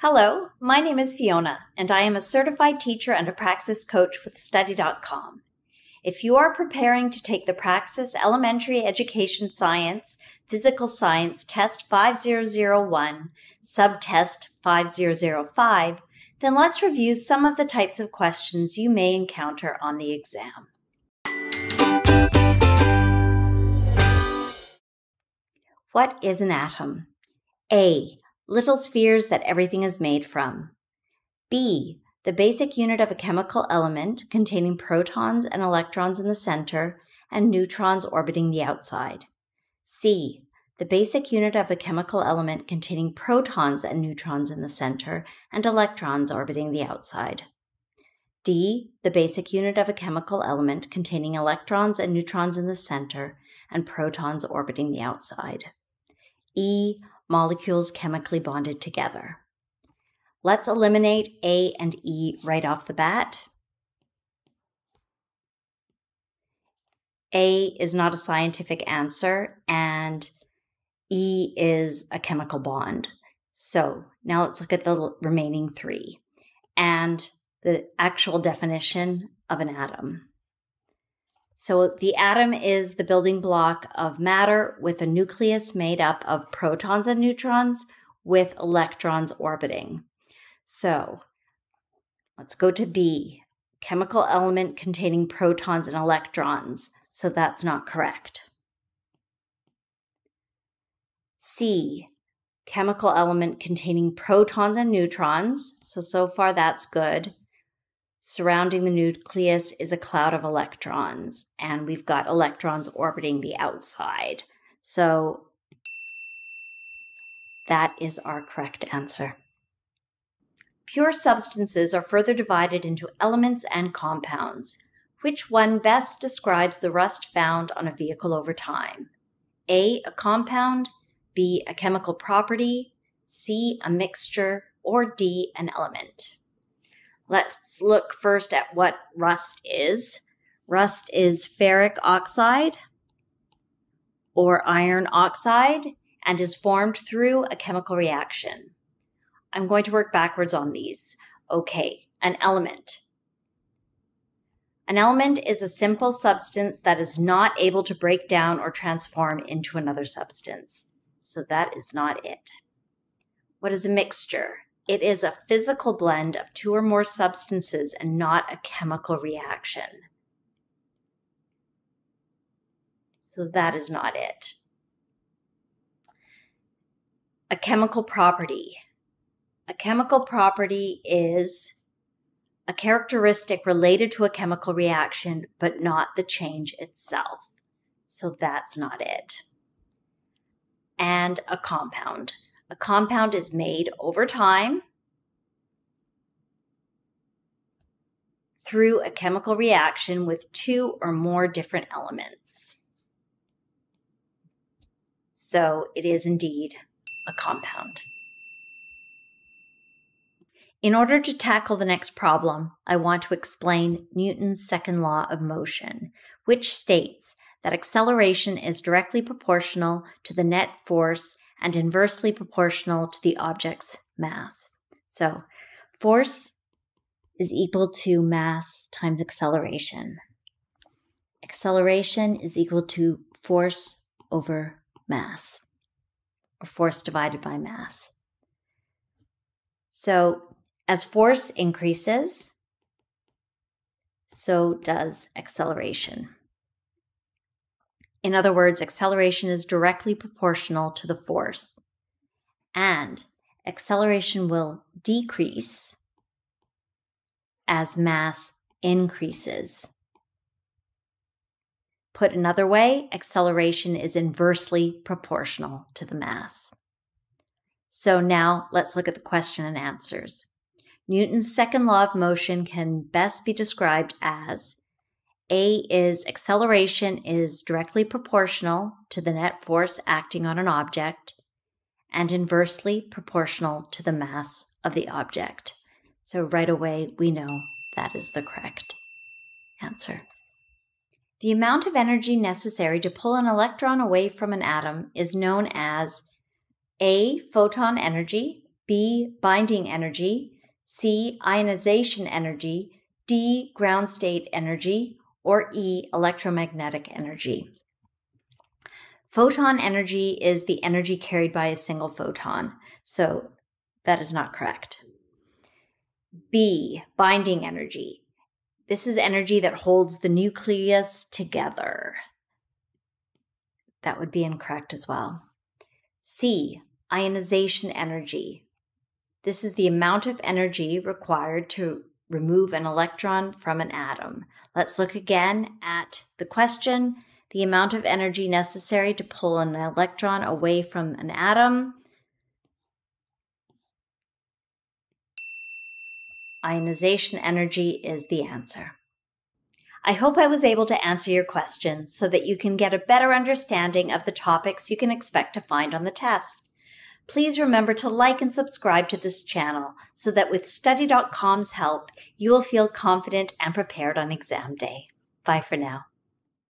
Hello, my name is Fiona, and I am a certified teacher and a praxis coach with Study.com. If you are preparing to take the Praxis Elementary Education Science Physical Science Test 5001, Subtest 5005, then let's review some of the types of questions you may encounter on the exam. What is an atom? A little spheres that everything is made from. B, the basic unit of a chemical element containing protons and electrons in the center and neutrons orbiting the outside. C, the basic unit of a chemical element containing protons and neutrons in the center and electrons orbiting the outside. D, the basic unit of a chemical element containing electrons and neutrons in the center and protons orbiting the outside. E, molecules chemically bonded together. Let's eliminate A and E right off the bat. A is not a scientific answer, and E is a chemical bond. So now let's look at the remaining three and the actual definition of an atom. So the atom is the building block of matter with a nucleus made up of protons and neutrons with electrons orbiting. So let's go to B, chemical element containing protons and electrons. So that's not correct. C, chemical element containing protons and neutrons. So, so far that's good surrounding the nucleus is a cloud of electrons, and we've got electrons orbiting the outside. So that is our correct answer. Pure substances are further divided into elements and compounds. Which one best describes the rust found on a vehicle over time? A, a compound, B, a chemical property, C, a mixture, or D, an element. Let's look first at what rust is. Rust is ferric oxide or iron oxide and is formed through a chemical reaction. I'm going to work backwards on these. Okay, an element. An element is a simple substance that is not able to break down or transform into another substance. So that is not it. What is a mixture? It is a physical blend of two or more substances and not a chemical reaction. So that is not it. A chemical property. A chemical property is a characteristic related to a chemical reaction, but not the change itself. So that's not it. And a compound. A compound is made over time through a chemical reaction with two or more different elements. So it is indeed a compound. In order to tackle the next problem, I want to explain Newton's second law of motion, which states that acceleration is directly proportional to the net force and inversely proportional to the object's mass. So force is equal to mass times acceleration. Acceleration is equal to force over mass, or force divided by mass. So as force increases, so does acceleration. In other words, acceleration is directly proportional to the force, and acceleration will decrease as mass increases. Put another way, acceleration is inversely proportional to the mass. So now let's look at the question and answers. Newton's second law of motion can best be described as a is acceleration is directly proportional to the net force acting on an object and inversely proportional to the mass of the object. So right away, we know that is the correct answer. The amount of energy necessary to pull an electron away from an atom is known as A. Photon energy, B. Binding energy, C. Ionization energy, D. Ground state energy, or E. Electromagnetic energy. Photon energy is the energy carried by a single photon, so that is not correct. B. Binding energy. This is energy that holds the nucleus together. That would be incorrect as well. C. Ionization energy. This is the amount of energy required to remove an electron from an atom. Let's look again at the question. The amount of energy necessary to pull an electron away from an atom. Ionization energy is the answer. I hope I was able to answer your questions so that you can get a better understanding of the topics you can expect to find on the test. Please remember to like and subscribe to this channel so that with study.com's help, you will feel confident and prepared on exam day. Bye for now.